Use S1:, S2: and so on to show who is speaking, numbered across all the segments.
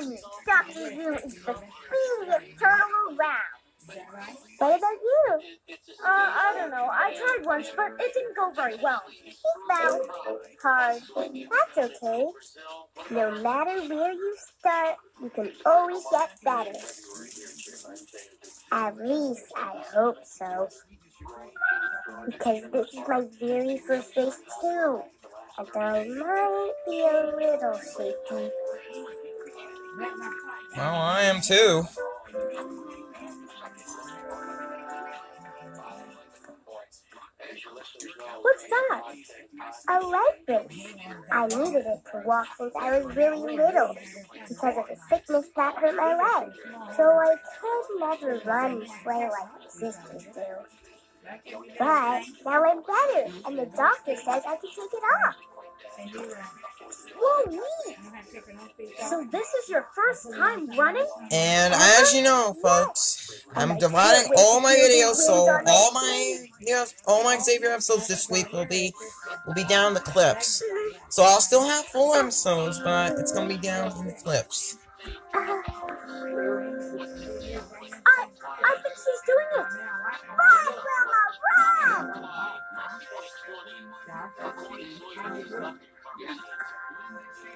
S1: on me. Dr. Zoom is the speediest turtle around. What about you?
S2: Uh, I don't know. I tried once, but it didn't go very well.
S1: He fell hard. That's okay. No matter where you start, you can always get better. At least I hope so. Because this is my very first race too. And I might be a little shaky.
S3: Too.
S2: What's that?
S1: A leg brace. I needed it to walk since I was really little because of the sickness that hurt my leg. So I could never run and play like my sisters do. But now I'm better, and the doctor says I can take it off.
S2: Whoa! So this is your first time running?
S3: And as you know, folks, I'm dividing all my videos, so all my videos, all my Xavier episodes this week will be will be down the clips. So I'll still have full episodes, but it's gonna be down in the clips.
S1: Uh-huh.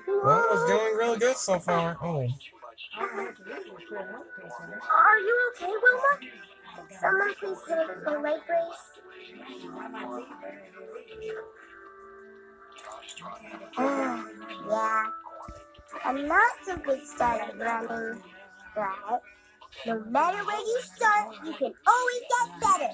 S3: Wilma's doing really good so far. Oh,
S2: Are you okay, Wilma?
S1: Someone please hit it with leg brace. Ah, yeah. I'm not so good start at running, but no matter where you start, you can always get better.